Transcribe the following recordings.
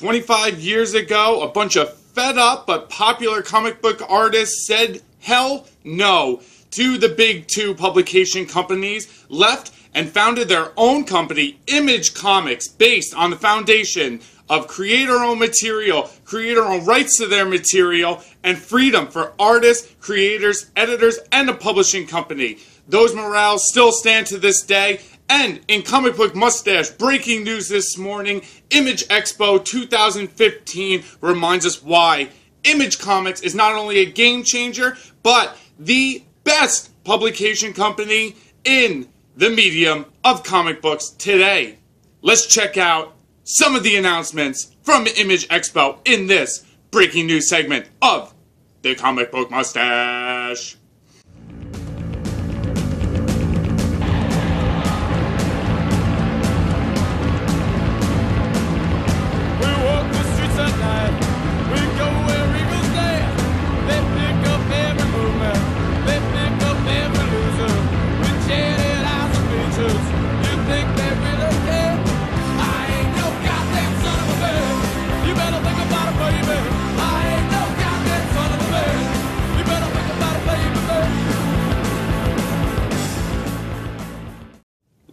25 years ago, a bunch of fed up but popular comic book artists said hell no to the big two publication companies, left and founded their own company, Image Comics, based on the foundation of creator owned material, creator owned rights to their material, and freedom for artists, creators, editors, and a publishing company. Those morals still stand to this day. And in Comic Book Mustache, breaking news this morning Image Expo 2015 reminds us why Image Comics is not only a game changer, but the best publication company in the medium of comic books today. Let's check out some of the announcements from Image Expo in this breaking news segment of the Comic Book Mustache.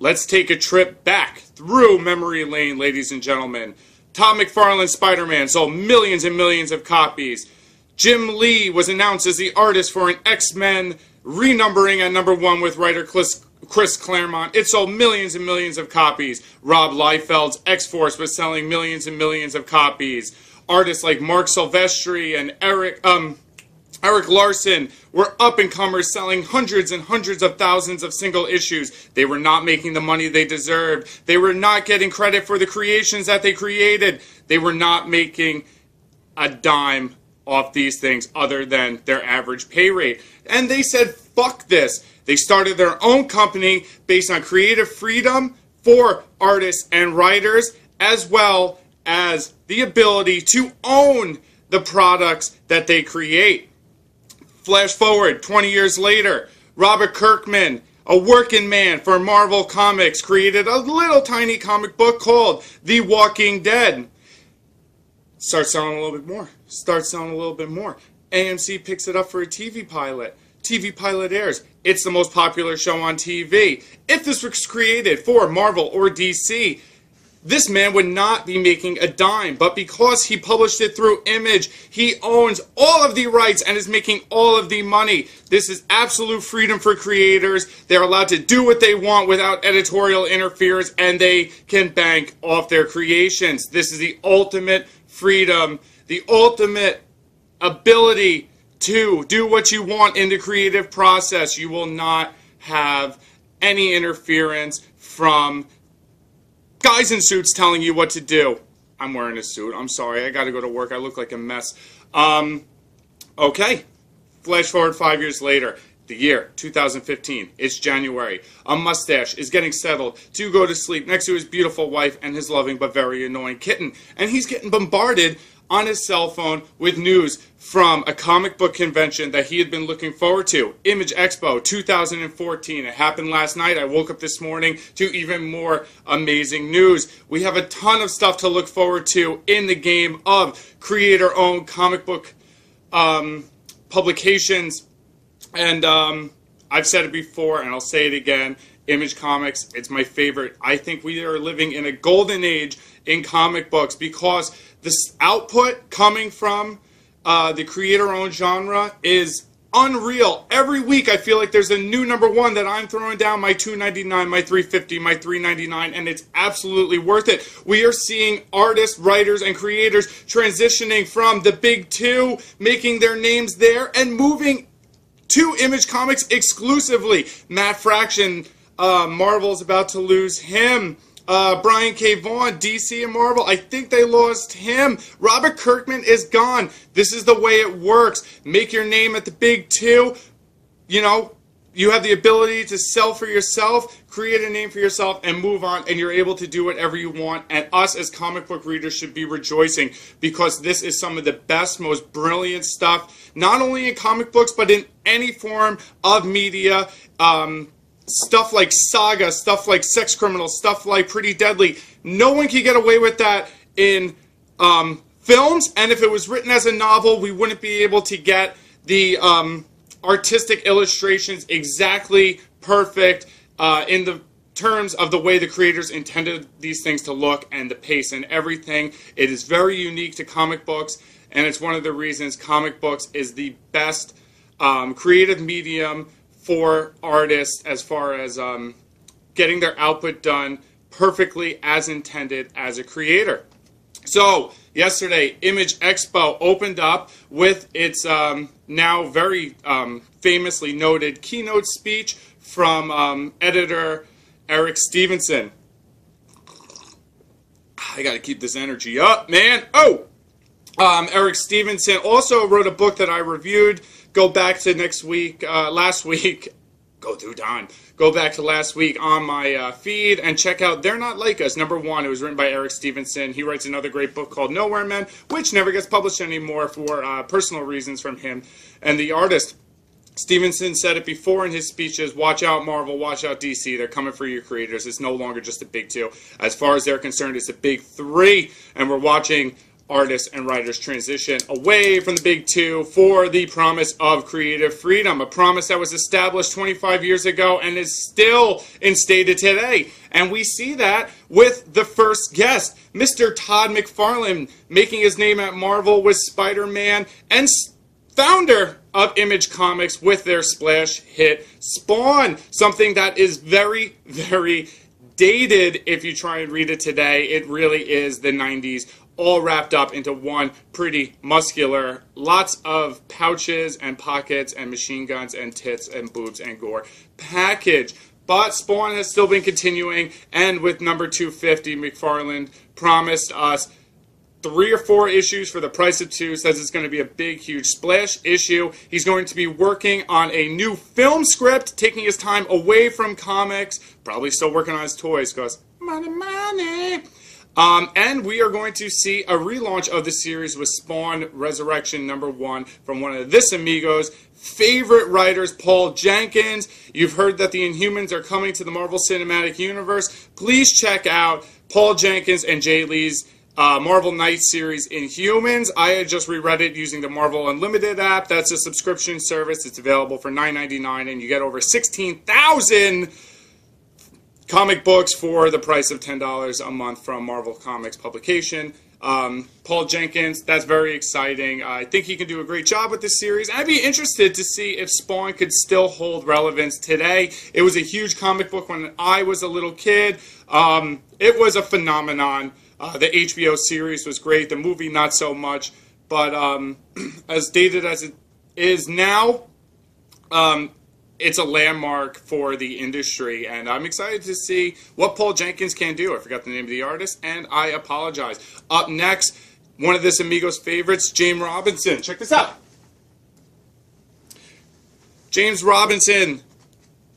Let's take a trip back through memory lane, ladies and gentlemen. Todd McFarlane's Spider Man sold millions and millions of copies. Jim Lee was announced as the artist for an X Men renumbering at number one with writer Chris, Chris Claremont. It sold millions and millions of copies. Rob Liefeld's X Force was selling millions and millions of copies. Artists like Marc Silvestri and Eric, um, Erik Larsen were up and comers selling hundreds and hundreds of thousands of single issues. They were not making the money they deserved. They were not getting credit for the creations that they created. They were not making a dime off these things other than their average pay rate. And they said, fuck this. They started their own company based on creative freedom for artists and writers, as well as the ability to own the products that they create. Flash forward 20 years later, Robert Kirkman, a working man for Marvel Comics, created a little tiny comic book called The Walking Dead. Starts selling a little bit more. Starts selling a little bit more. AMC picks it up for a TV pilot. TV pilot airs. It's the most popular show on TV. If this was created for Marvel or DC, this man would not be making a dime. But because he published it through Image, he owns all of the rights and is making all of the money. This is absolute freedom for creators. They're allowed to do what they want without editorial interference and they can bank off their creations. This is the ultimate freedom, the ultimate ability to do what you want in the creative process. You will not have any interference from guys in suits telling you what to do. I'm wearing a suit. I'm sorry. I got to go to work. I look like a mess. Um, okay. Flash forward five years later. The year 2015. It's January. A mustache is getting settled to go to sleep next to his beautiful wife and his loving but very annoying kitten. And he's getting bombarded on his cell phone with news from a comic book convention that he had been looking forward to, Image Expo 2014. It happened last night. I woke up this morning to even more amazing news. We have a ton of stuff to look forward to in the game of creator owned comic book um, publications. And um, I've said it before and I'll say it again. Image Comics, it's my favorite. I think we are living in a golden age in comic books because this output coming from uh, the creator-owned genre is unreal. Every week I feel like there's a new number one that I'm throwing down my 299, my 350, my 399, and it's absolutely worth it. We are seeing artists, writers, and creators transitioning from the big two, making their names there, and moving to Image Comics exclusively. Matt Fraction, uh, Marvel's about to lose him. Uh, Brian K. Vaughan, DC and Marvel, I think they lost him. Robert Kirkman is gone. This is the way it works. Make your name at the big two. You know, you have the ability to sell for yourself, create a name for yourself, and move on, and you're able to do whatever you want. And us as comic book readers should be rejoicing because this is some of the best, most brilliant stuff, not only in comic books, but in any form of media. Um, stuff like Saga, stuff like Sex Criminals, stuff like Pretty Deadly. No one can get away with that in um, films, and if it was written as a novel, we wouldn't be able to get the um, artistic illustrations exactly perfect uh, in the terms of the way the creators intended these things to look and the pace and everything. It is very unique to comic books, and it's one of the reasons comic books is the best um, creative medium for artists as far as um, getting their output done perfectly as intended as a creator. So, yesterday, Image Expo opened up with its um, now very um, famously noted keynote speech from um, editor Eric Stephenson. I got to keep this energy up, man. Oh! Um, Eric Stephenson also wrote a book that I reviewed. Go back to next week, uh, last week, go through Don. Go back to last week on my uh, feed and check out They're Not Like Us. Number one, it was written by Eric Stephenson. He writes another great book called Nowhere Men, which never gets published anymore for uh, personal reasons from him and the artist. Stephenson said it before in his speeches watch out, Marvel, watch out, DC. They're coming for your creators. It's no longer just a big two. As far as they're concerned, it's a big three. And we're watching artists and writers transition away from the big two for the promise of creative freedom, a promise that was established 25 years ago and is still instated today. And we see that with the first guest, Mr. Todd McFarlane, making his name at Marvel with Spider Man and founder of Image Comics with their splash hit Spawn, something that is very, very dated if you try and read it today. It really is the 90s all wrapped up into one pretty muscular, lots of pouches and pockets and machine guns and tits and boobs and gore package. But Spawn has still been continuing, and with number 250, McFarlane promised us three or four issues for the price of two. Says it's going to be a big, huge splash issue. He's going to be working on a new film script, taking his time away from comics. Probably still working on his toys because money, money. Um, and we are going to see a relaunch of the series with Spawn Resurrection number one from one of this Amigos favorite writers, Paul Jenkins. You've heard that the Inhumans are coming to the Marvel Cinematic Universe. Please check out Paul Jenkins and Jae Lee's uh, Marvel Knight series Inhumans. I had just reread it using the Marvel Unlimited app. That's a subscription service. It's available for $9.99, and you get over 16,000 comic books for the price of $10 a month from Marvel Comics publication. Um, Paul Jenkins, that's very exciting. I think he can do a great job with this series. I'd be interested to see if Spawn could still hold relevance today. It was a huge comic book when I was a little kid. Um, it was a phenomenon. Uh, the HBO series was great. The movie, not so much. But um, as dated as it is now, um, it's a landmark for the industry, and I'm excited to see what Paul Jenkins can do. I forgot the name of the artist, and I apologize. Up next, one of this Amigos favorites, James Robinson. Check this out. James Robinson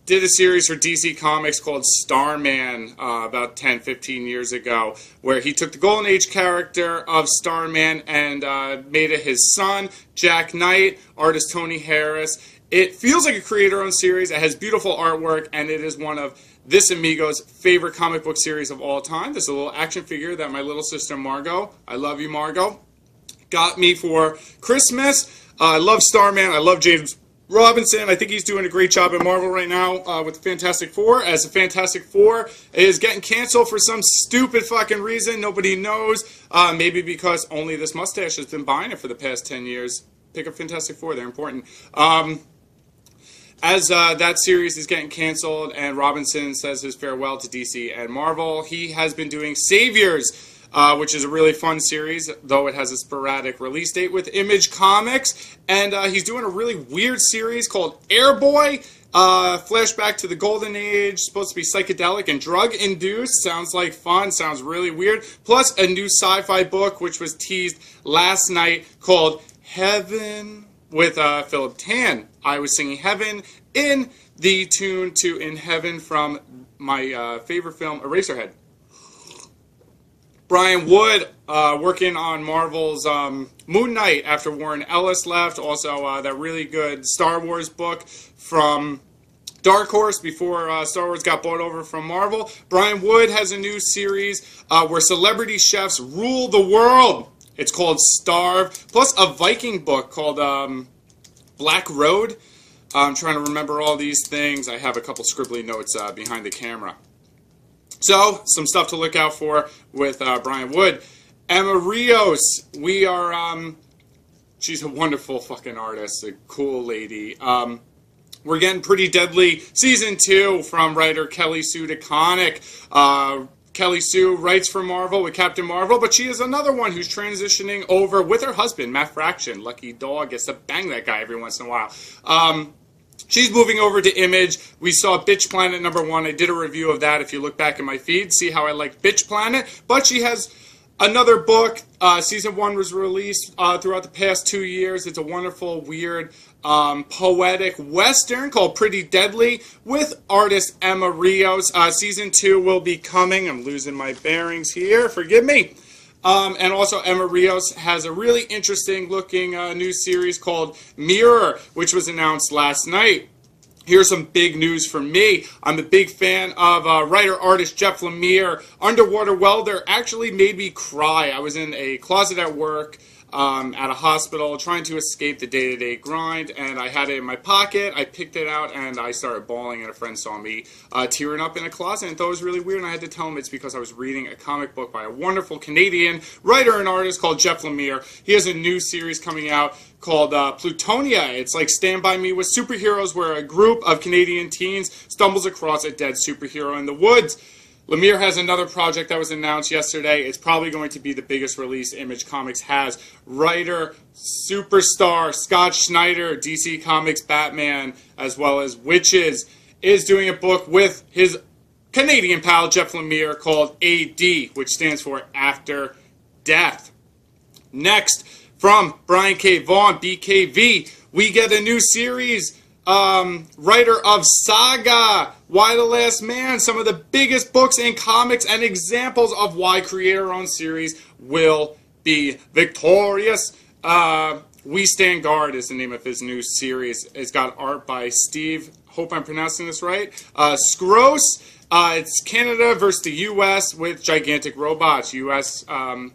did a series for DC Comics called Starman uh, about 10, 15 years ago, where he took the Golden Age character of Starman and uh, made it his son, Jack Knight, artist Tony Harris, it feels like a creator-owned series. It has beautiful artwork, and it is one of this Amigo's favorite comic book series of all time. This is a little action figure that my little sister Margot, I love you Margot, got me for Christmas. Uh, I love Starman. I love James Robinson. I think he's doing a great job at Marvel right now uh, with Fantastic Four. As the Fantastic Four is getting canceled for some stupid fucking reason, nobody knows. Uh, maybe because only this mustache has been buying it for the past 10 years. Pick up Fantastic Four, they're important. Um, as uh, that series is getting canceled and Robinson says his farewell to DC and Marvel, he has been doing Saviors, uh, which is a really fun series, though it has a sporadic release date with Image Comics. And uh, he's doing a really weird series called Airboy. Uh, flashback to the Golden Age, supposed to be psychedelic and drug induced. Sounds like fun, sounds really weird. Plus, a new sci fi book, which was teased last night called Heaven with uh, Philip Tan. I was singing Heaven in the tune to In Heaven from my uh, favorite film, Eraserhead. Brian Wood uh, working on Marvel's um, Moon Knight after Warren Ellis left. Also, uh, that really good Star Wars book from Dark Horse before uh, Star Wars got bought over from Marvel. Brian Wood has a new series uh, where celebrity chefs rule the world. It's called Starve, plus a Viking book called um, Black Road. I'm trying to remember all these things. I have a couple scribbly notes uh, behind the camera. So, some stuff to look out for with uh, Brian Wood. Emma Rios, we are, um, she's a wonderful fucking artist, a cool lady. Um, we're getting pretty deadly season two from writer Kelly Sue DeConnick. Uh, Kelly Sue writes for Marvel with Captain Marvel, but she is another one who's transitioning over with her husband, Matt Fraction. Lucky dog gets to bang that guy every once in a while. Um, she's moving over to Image. We saw Bitch Planet number one. I did a review of that. If you look back in my feed, see how I like Bitch Planet. But she has another book. Uh, season one was released uh, throughout the past two years. It's a wonderful, weird um, poetic western called Pretty Deadly with artist Emma Rios. Uh, season two will be coming. I'm losing my bearings here. Forgive me. Um, and also, Emma Rios has a really interesting looking uh, new series called Mirror, which was announced last night. Here's some big news for me. I'm a big fan of uh, writer artist Jeff Lemire. Underwater Welder actually made me cry. I was in a closet at work um, at a hospital trying to escape the day to day grind, and I had it in my pocket. I picked it out and I started bawling, and a friend saw me uh, tearing up in a closet and thought it was really weird. And I had to tell him it's because I was reading a comic book by a wonderful Canadian writer and artist called Jeff Lemire. He has a new series coming out called uh, Plutonia. It's like Stand By Me with superheroes, where a group of Canadian teens stumbles across a dead superhero in the woods. Lemire has another project that was announced yesterday. It's probably going to be the biggest release Image Comics has. Writer, superstar Scott Snyder, DC Comics Batman, as well as Wytches, is doing a book with his Canadian pal Jeff Lemire called AD, which stands for After Death. Next, from Brian K. Vaughan, BKV, we get a new series um, writer of Saga, Y the Last Man, some of the biggest books in comics and examples of why creator owned series will be victorious. Uh, we Stand Guard is the name of his new series. It's got art by Steve, hope I'm pronouncing this right, uh. Uh, it's Canada versus the U.S. with gigantic robots. U.S. Um,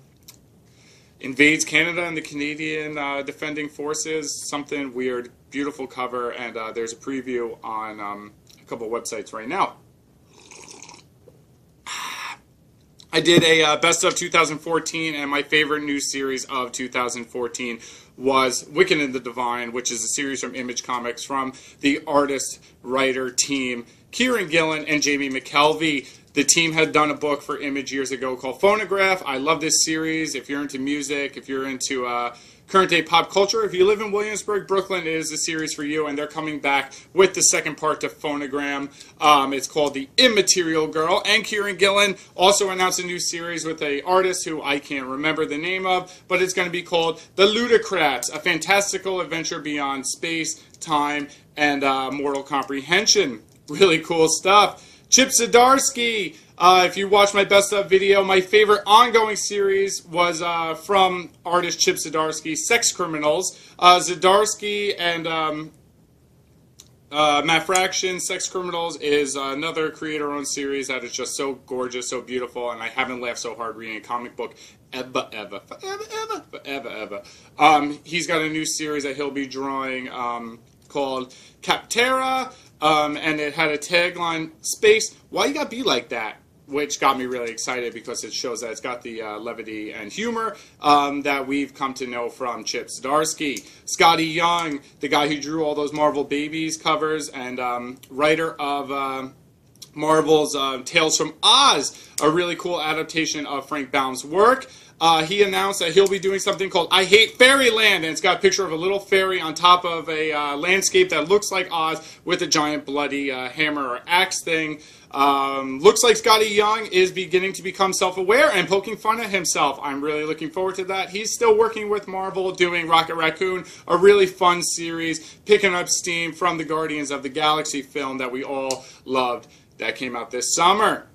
invades Canada and the Canadian uh, defending forces. Something weird beautiful cover, and uh, there's a preview on um, a couple websites right now. I did a uh, best of 2014, and my favorite new series of 2014 was Wicked and the Divine, which is a series from Image Comics from the artist writer team Kieron Gillen and Jamie McKelvie. The team had done a book for Image years ago called Phonogram. I love this series. If you're into music, if you're into uh, current day pop culture. If you live in Williamsburg, Brooklyn, it is a series for you, and they're coming back with the second part to Phonogram. Um, it's called The Immaterial Girl, and Kieron Gillen also announced a new series with a artist who I can't remember the name of, but it's going to be called The Ludocrats, a fantastical adventure beyond space, time, and uh, mortal comprehension. Really cool stuff. Chip Zdarsky uh, if you watch my best of video, my favorite ongoing series was uh, from artist Chip Zdarsky, Sex Criminals. Uh, Zdarsky and um, uh, Matt Fraction, Sex Criminals is another creator-owned series that is just so gorgeous, so beautiful, and I haven't laughed so hard reading a comic book ever, ever, forever, ever, forever, ever. Um, he's got a new series that he'll be drawing um, called Kaptara, um, and it had a tagline, Space, why you gotta be like that? which got me really excited because it shows that it's got the uh, levity and humor um, that we've come to know from Chip Zdarsky. Skottie Young, the guy who drew all those Marvel Babies covers and um, writer of uh, Marvel's uh, Tales from Oz, a really cool adaptation of Frank Baum's work. Uh, he announced that he'll be doing something called I Hate Fairyland, and it's got a picture of a little fairy on top of a uh, landscape that looks like Oz with a giant bloody uh, hammer or axe thing. Um, looks like Skottie Young is beginning to become self-aware and poking fun at himself. I'm really looking forward to that. He's still working with Marvel, doing Rocket Raccoon, a really fun series, picking up steam from the Guardians of the Galaxy film that we all loved that came out this summer.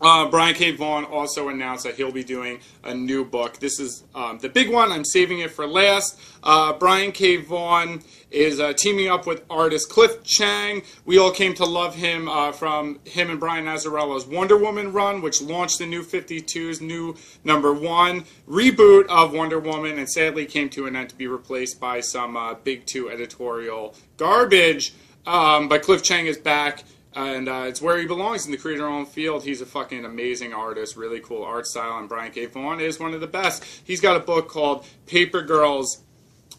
Uh, Brian K. Vaughan also announced that he'll be doing a new book. This is um, the big one. I'm saving it for last. Uh, Brian K. Vaughan is uh, teaming up with artist Cliff Chiang. We all came to love him uh, from him and Brian Azzarello's Wonder Woman run, which launched the new 52's new number one reboot of Wonder Woman, and sadly came to an end to be replaced by some uh, big two editorial garbage. Um, but Cliff Chiang is back and uh, it's where he belongs in the creator-owned field. He's a fucking amazing artist, really cool art style, and Brian K. Vaughan is one of the best. He's got a book called Paper Girls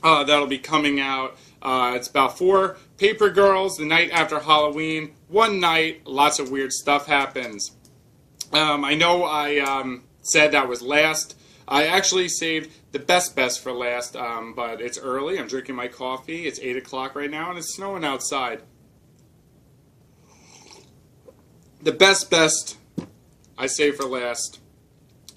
uh, that'll be coming out. Uh, it's about four paper girls the night after Halloween. One night, lots of weird stuff happens. Um, I know I um, said that was last. I actually saved the best best for last, um, but it's early. I'm drinking my coffee. It's 8 o'clock right now, and it's snowing outside. The best best I say for last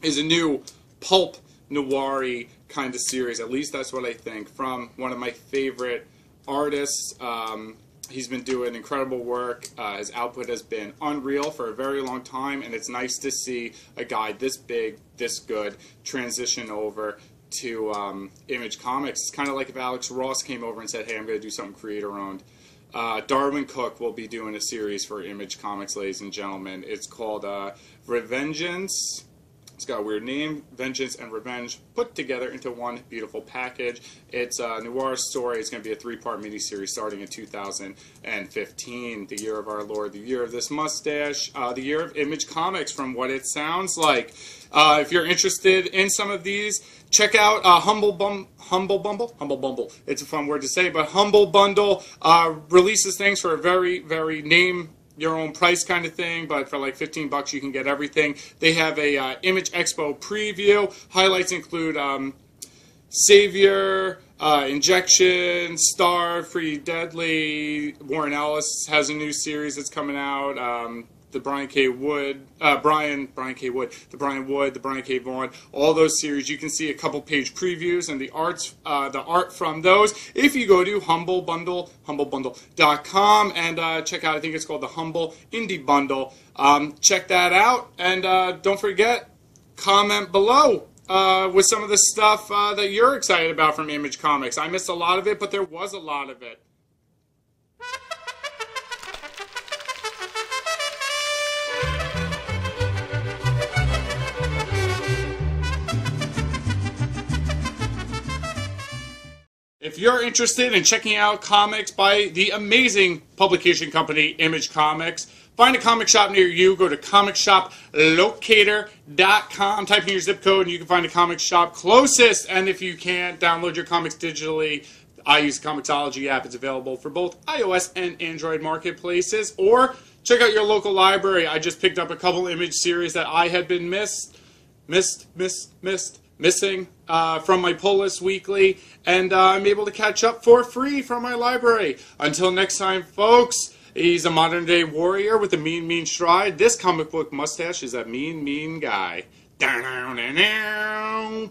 is a new pulp noir kind of series. At least that's what I think from one of my favorite artists. Um, he's been doing incredible work. Uh, his output has been unreal for a very long time, and it's nice to see a guy this big, this good transition over to um, Image Comics. It's kind of like if Alex Ross came over and said, "Hey, I'm going to do something creator owned." Uh, Darwyn Cooke will be doing a series for Image Comics, ladies and gentlemen. It's called uh, Revengeance. It's got a weird name, Vengeance and Revenge, put together into one beautiful package. It's a noir story. It's going to be a three-part miniseries starting in 2015, the year of our Lord, the year of this mustache, uh, the year of Image Comics, from what it sounds like. Uh, if you're interested in some of these, check out uh, Humble Bum, Humble Bumble, Humble Bumble. It's a fun word to say, but Humble Bundle uh, releases things for a very, very name your own price kind of thing, but for like 15 bucks you can get everything. They have a uh, Image Expo preview. Highlights include um, Savior, uh, Injection, Star, Free Deadly. Warren Ellis has a new series that's coming out. Um, the Brian K. Wood, uh, Brian, Brian K. Wood, the Brian Wood, the Brian K. Vaughan, all those series. You can see a couple page previews and the arts, uh, the art from those. If you go to Humble Bundle, humblebundle.com and uh, check out, I think it's called the Humble Indie Bundle. Um, check that out and uh, don't forget, comment below. Uh, with some of the stuff uh, that you're excited about from Image Comics. I missed a lot of it, but there was a lot of it. If you're interested in checking out comics by the amazing publication company Image Comics, find a comic shop near you. Go to comicshoplocator.com, type in your zip code, and you can find a comic shop closest. And if you can't, download your comics digitally. I use the Comixology app. It's available for both iOS and Android marketplaces. Or check out your local library. I just picked up a couple image series that I had been missed, missed, missed, missed missing uh, from my pull list weekly, and uh, I'm able to catch up for free from my library. Until next time, folks, he's a modern day warrior with a mean, mean stride. This comic book mustache is a mean, mean guy. Down, down, down.